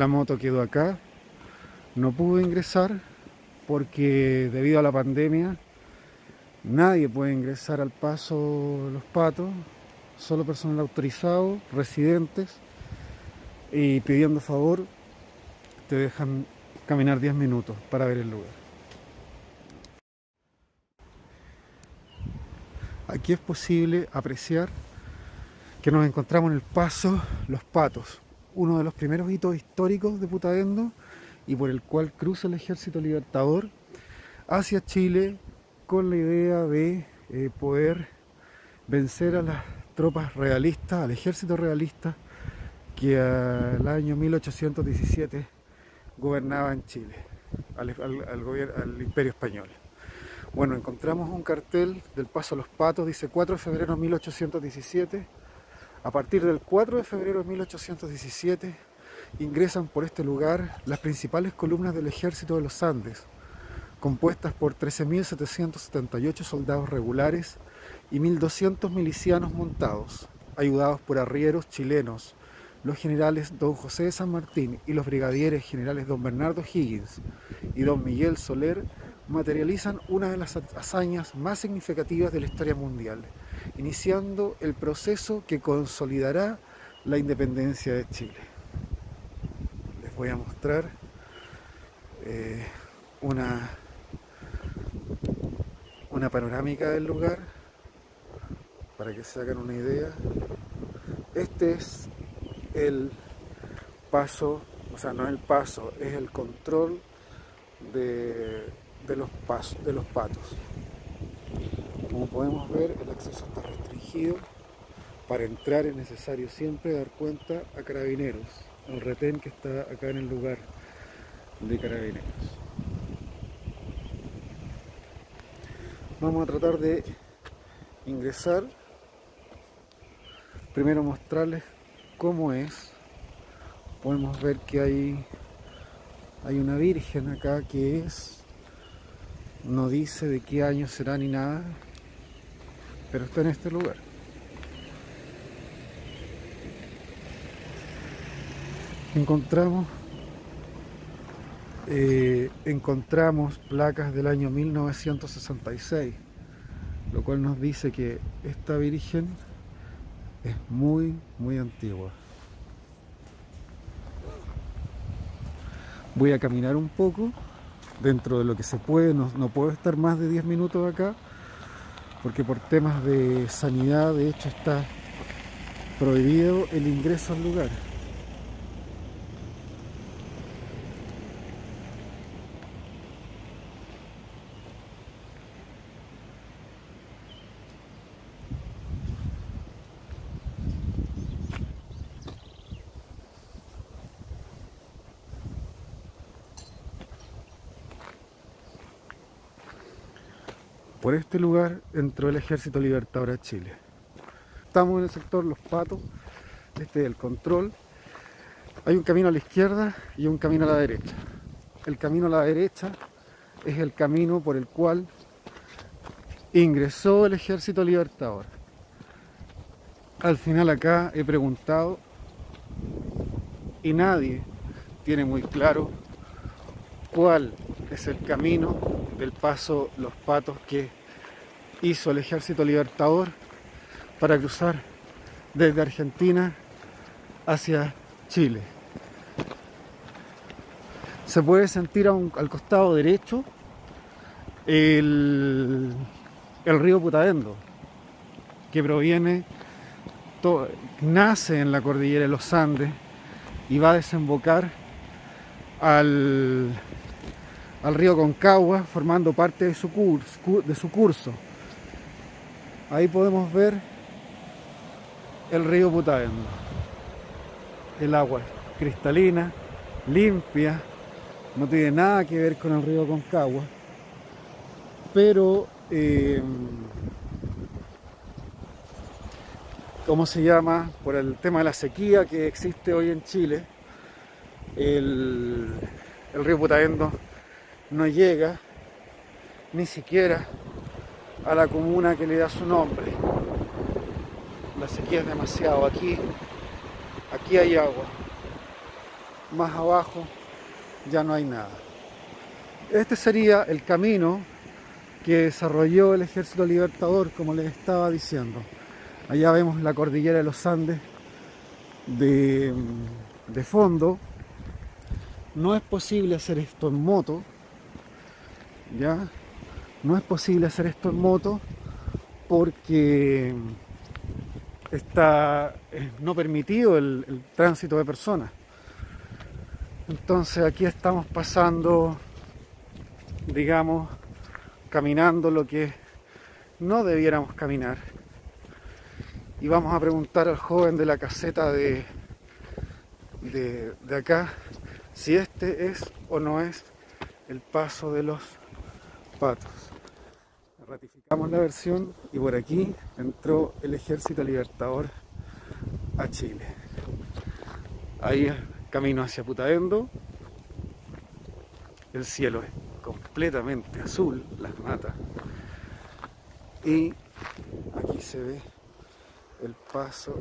La moto quedó acá, no pudo ingresar porque debido a la pandemia nadie puede ingresar al paso Los Patos, solo personal autorizado, residentes y pidiendo favor te dejan caminar 10 minutos para ver el lugar. Aquí es posible apreciar que nos encontramos en el paso Los Patos, uno de los primeros hitos históricos de Putaendo y por el cual cruza el ejército libertador hacia Chile con la idea de eh, poder vencer a las tropas realistas, al ejército realista que al año 1817 gobernaba en Chile, al, al imperio español. Bueno, encontramos un cartel del Paso a los Patos, dice 4 de febrero de 1817. A partir del 4 de febrero de 1817 ingresan por este lugar las principales columnas del ejército de los Andes, compuestas por 13.778 soldados regulares y 1.200 milicianos montados, ayudados por arrieros chilenos, los generales don José de San Martín y los brigadieres generales don Bernardo Higgins y don Miguel Soler materializan una de las hazañas más significativas de la historia mundial, iniciando el proceso que consolidará la independencia de Chile. Les voy a mostrar eh, una, una panorámica del lugar para que se hagan una idea. Este es el paso, o sea, no el paso, es el control de de los, pasos, de los patos. Como podemos ver, el acceso está restringido. Para entrar es necesario siempre dar cuenta a carabineros, al retén que está acá en el lugar de carabineros. Vamos a tratar de ingresar. Primero mostrarles cómo es. Podemos ver que hay, hay una virgen acá que es no dice de qué año será ni nada, pero está en este lugar. Encontramos eh, encontramos placas del año 1966, lo cual nos dice que esta Virgen es muy, muy antigua. Voy a caminar un poco dentro de lo que se puede, no, puedo estar más de 10 minutos acá, porque por temas de sanidad, de hecho, está prohibido el ingreso al lugar. Por este lugar entró el Ejército Libertador a Chile. Estamos en el sector Los Patos, este es el control. Hay un camino a la izquierda y un camino a la derecha. El camino a la derecha es el camino por el cual ingresó el Ejército Libertador. Al final acá he preguntado y nadie tiene muy claro cuál es el camino del paso Los Patos que hizo el Ejército Libertador para cruzar desde Argentina hacia Chile. Se puede sentir al costado derecho el, río Putaendo, que proviene, nace en la cordillera de los Andes y va a desembocar al, al río Concagua, formando parte de su, curso, de su curso. Ahí podemos ver el río Putaendo. El agua cristalina, limpia, no tiene nada que ver con el río Concagua, pero eh, ¿cómo se llama? Por el tema de la sequía que existe hoy en Chile, el, el río Putaendo no llega ni siquiera a la comuna que le da su nombre. La sequía es demasiado. Aquí, aquí hay agua. más abajo ya no hay nada. Este sería el camino que desarrolló el Ejército Libertador, como les estaba diciendo. Allá vemos la cordillera de los Andes de, de fondo. No es posible hacer esto en moto, ¿ya? No es posible hacer esto en moto porque está no permitido el, tránsito de personas. Entonces aquí estamos pasando, digamos, caminando lo que no debiéramos caminar. Y vamos a preguntar al joven de la caseta de, de, de acá si este es o no es el paso de los patos. Ratificamos la versión y por aquí entró el ejército libertador a Chile. Ahí camino hacia Putaendo. El cielo es completamente azul, las matas. Y aquí se ve el paso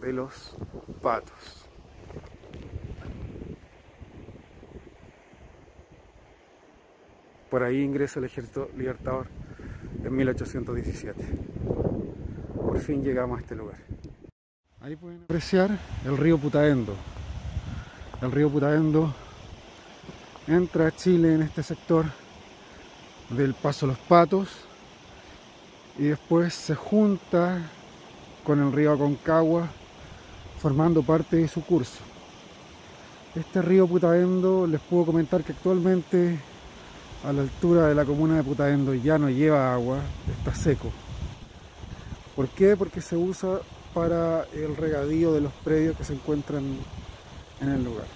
de los patos. Por ahí ingresa el ejército libertador en 1817. Por fin llegamos a este lugar. Ahí pueden apreciar el río Putaendo. El río Putaendo entra a Chile en este sector del Paso Los Patos y después se junta con el río Aconcagua formando parte de su curso. Este río Putaendo les puedo comentar que actualmente a la altura de la comuna de Putaendo ya no lleva agua, está seco. ¿Por qué? Porque se usa para el regadío de los predios que se encuentran en el lugar.